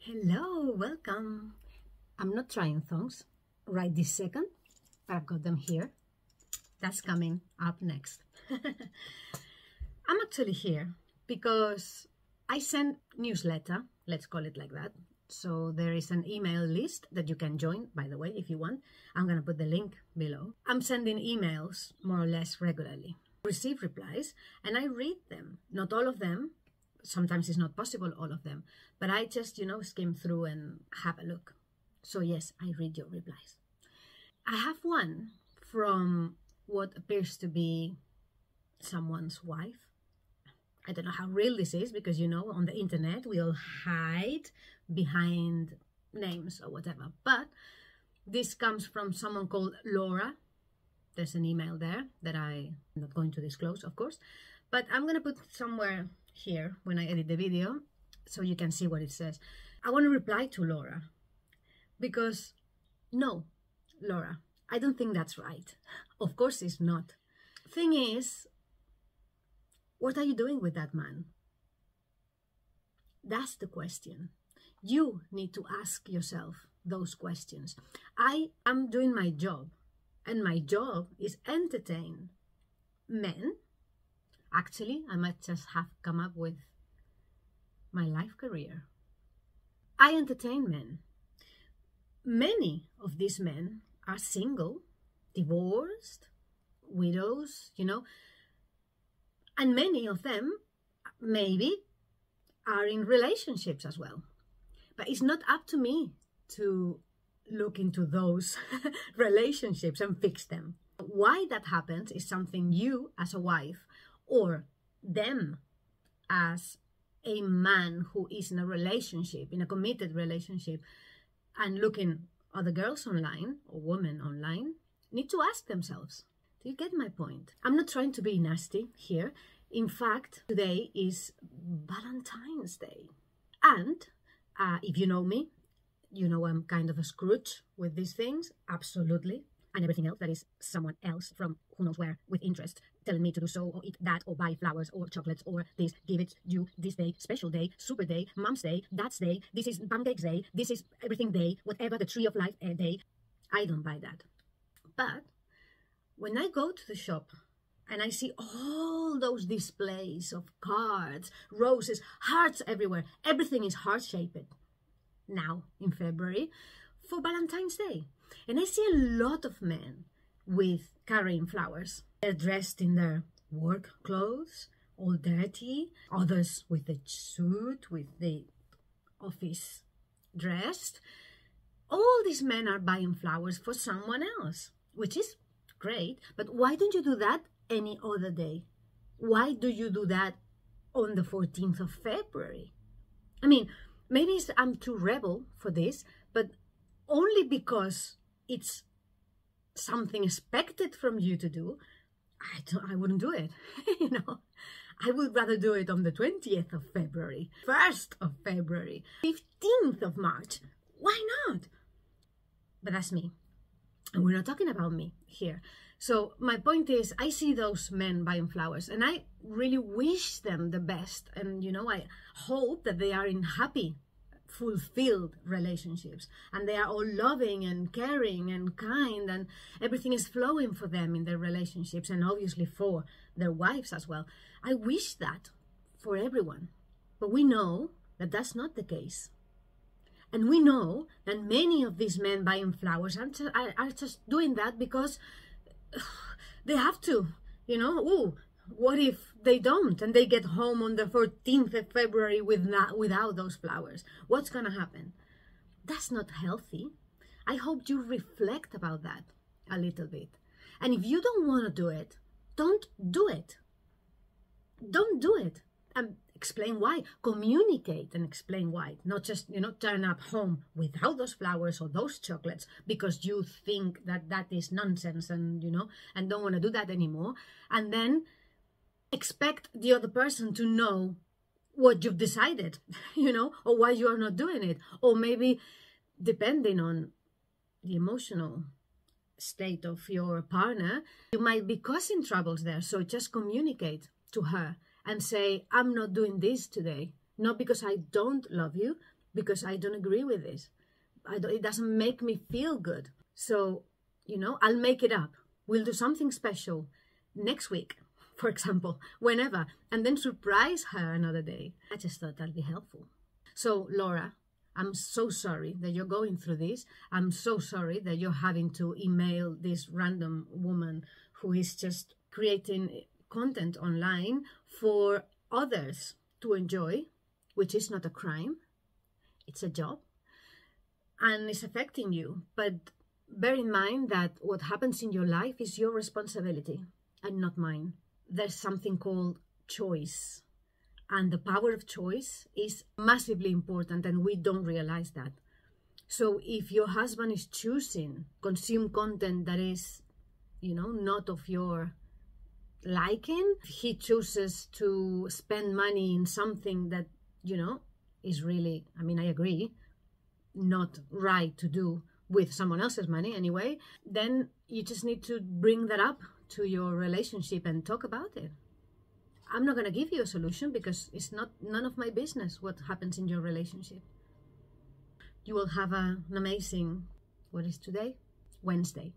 Hello, welcome. I'm not trying thongs right this second, but I've got them here. That's coming up next. I'm actually here because I send newsletter, let's call it like that. So there is an email list that you can join, by the way, if you want. I'm going to put the link below. I'm sending emails more or less regularly. Receive replies and I read them. Not all of them, sometimes it's not possible all of them. But i just you know skim through and have a look. So yes i read your replies. I have one from what appears to be someone's wife. I don't know how real this is because you know on the internet we all hide behind names or whatever. But this comes from someone called laura. There's an email there that i'm not going to disclose of course. But i'm going to put somewhere here when I edit the video so you can see what it says. I want to reply to Laura because no, Laura, I don't think that's right. Of course it's not. Thing is, what are you doing with that man? That's the question. You need to ask yourself those questions. I am doing my job, and my job is entertain men Actually, I might just have come up with my life career. I entertain men. Many of these men are single, divorced, widows, you know, and many of them maybe are in relationships as well. But it's not up to me to look into those relationships and fix them. Why that happens is something you, as a wife, or them as a man who is in a relationship, in a committed relationship, and looking other girls online or women online, need to ask themselves, do you get my point? I'm not trying to be nasty here. In fact, today is Valentine's Day. And uh, if you know me, you know I'm kind of a Scrooge with these things. Absolutely and everything else that is someone else from who knows where with interest telling me to do so or eat that or buy flowers or chocolates or this, give it you this day, special day, super day, mom's day, dad's day, this is pancakes day, this is everything day, whatever the tree of life uh, day. I don't buy that. But when I go to the shop and I see all those displays of cards, roses, hearts everywhere, everything is heart shaped now in February for Valentine's Day. And I see a lot of men with carrying flowers. They're dressed in their work clothes, all dirty. Others with the suit, with the office dressed. All these men are buying flowers for someone else, which is great. But why don't you do that any other day? Why do you do that on the 14th of February? I mean, maybe I'm too rebel for this, but only because it's something expected from you to do, I, I wouldn't do it. you know, I would rather do it on the 20th of February, 1st of February, 15th of March. Why not? But that's me. And we're not talking about me here. So my point is, I see those men buying flowers and I really wish them the best. And, you know, I hope that they are in happy fulfilled relationships. And they are all loving and caring and kind and everything is flowing for them in their relationships and obviously for their wives as well. I wish that for everyone but we know that that's not the case. And we know that many of these men buying flowers are just, doing that because they have to you know oh what if they don't and they get home on the 14th of February with without those flowers? What's going to happen? That's not healthy. I hope you reflect about that a little bit. And if you don't want to do it, don't do it. Don't do it. And explain why. Communicate and explain why. Not just, you know, turn up home without those flowers or those chocolates because you think that that is nonsense and, you know, and don't want to do that anymore. And then expect the other person to know what you've decided, you know, or why you are not doing it. Or maybe depending on the emotional state of your partner, you might be causing troubles there. So just communicate to her and say, I'm not doing this today. Not because I don't love you, because I don't agree with this. it doesn't make me feel good. So, you know, I'll make it up. We'll do something special next week, for example, whenever, and then surprise her another day. I just thought that'd be helpful. So, Laura, I'm so sorry that you're going through this. I'm so sorry that you're having to email this random woman who is just creating content online for others to enjoy, which is not a crime. It's a job and it's affecting you. But bear in mind that what happens in your life is your responsibility and not mine. There's something called choice. And the power of choice is massively important, and we don't realize that. So if your husband is choosing consume content that is, you know, not of your liking, he chooses to spend money in something that, you know, is really, I mean, I agree, not right to do with someone else's money anyway, then you just need to bring that up to your relationship and talk about it. I'm not going to give you a solution because it's not none of my business what happens in your relationship. You will have a, an amazing, what is today? Wednesday.